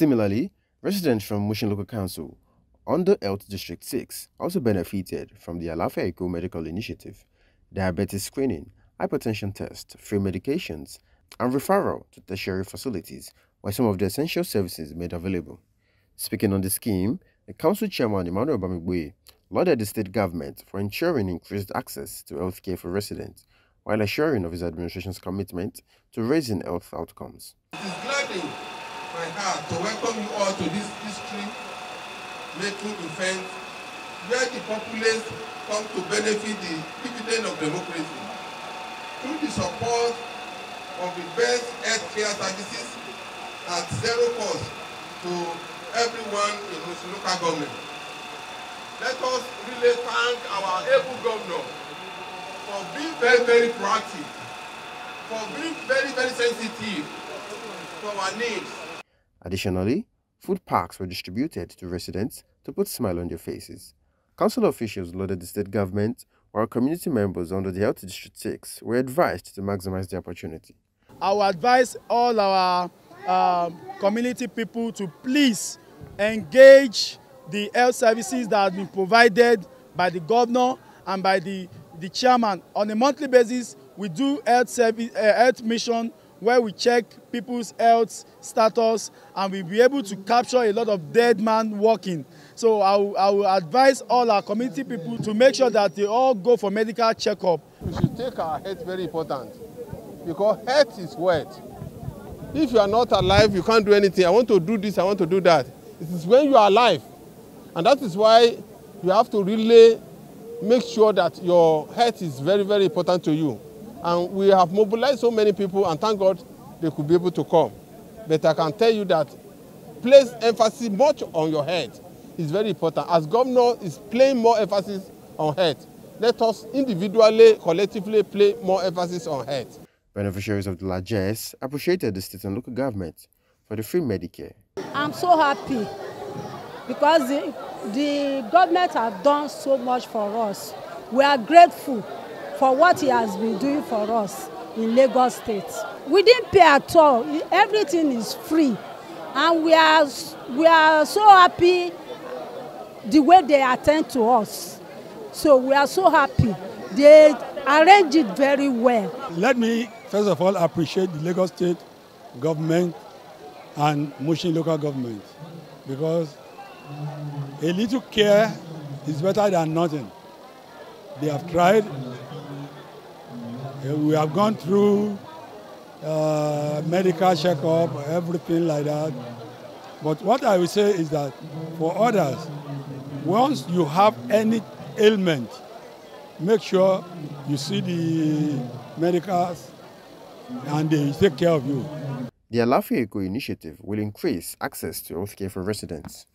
Similarly, residents from Mushin Local Council under Health District 6 also benefited from the Alaafia Eko Medical Initiative, diabetes screening, hypertension test, free medications, and referral to tertiary facilities were some of the essential services made available. Speaking on the scheme, the council chairman Emmanuel Bamigboye lauded the state government for ensuring increased access to healthcare for residents while assuring of his administration's commitment to raising health outcomes. My heart to welcome you all to this history-making event where the populace come to benefit the dividend of democracy through the support of the best health care services at zero cost to everyone in Musi local government. Let us really thank our able governor for being very, very proactive, for being very, very sensitive to our needs. Additionally, food packs were distributed to residents to put a smile on their faces. Council officials lauded the state government, while community members under the Health District 6 were advised to maximize the opportunity. I will advise all our um, community people to please engage the health services that have been provided by the governor and by the, the chairman. On a monthly basis, we do health, service, uh, health mission where we check people's health status and we'll be able to capture a lot of dead man walking. So I will, I will advise all our community people to make sure that they all go for medical checkup. We should take our health very important because health is wealth. If you are not alive, you can't do anything. I want to do this, I want to do that. It is when you are alive. And that is why you have to really make sure that your health is very, very important to you. And we have mobilized so many people, and thank God they could be able to come. But I can tell you that place emphasis much on your health is very important. As governor is playing more emphasis on health, let us individually, collectively play more emphasis on health. Beneficiaries of the largesse appreciated the state and local government for the free Medicare. I'm so happy because the, the government have done so much for us. We are grateful for what he has been doing for us in Lagos State. We didn't pay at all. Everything is free. And we are, we are so happy the way they attend to us. So we are so happy. They arrange it very well. Let me first of all appreciate the Lagos State government and Mushin local government because a little care is better than nothing. They have tried. We have gone through uh, medical checkup, everything like that. But what I will say is that for others, once you have any ailment, make sure you see the medicals and they take care of you. The Alaafia Eko initiative will increase access to healthcare for residents.